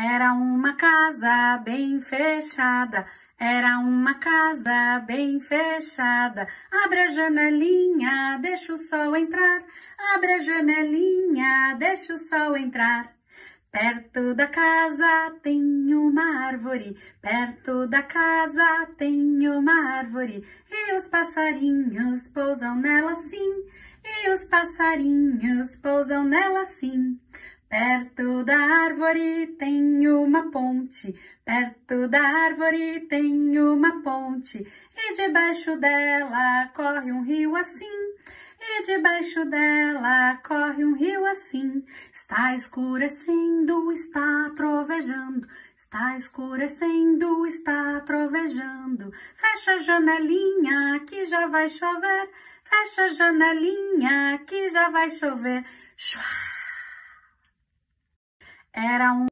Era uma casa bem fechada, era uma casa bem fechada. Abre a janelinha, deixa o sol entrar. Abre a janelinha, deixa o sol entrar. Perto da casa tem uma árvore, perto da casa tem uma árvore, e os passarinhos pousam nela sim, e os passarinhos pousam nela sim. Perto da árvore tem uma ponte, perto da árvore tem uma ponte, e debaixo dela corre um rio assim, e debaixo dela corre um rio assim. Está escurecendo, está trovejando, está escurecendo, está trovejando. Fecha a janelinha que já vai chover, fecha a janelinha que já vai chover. Chua! Era um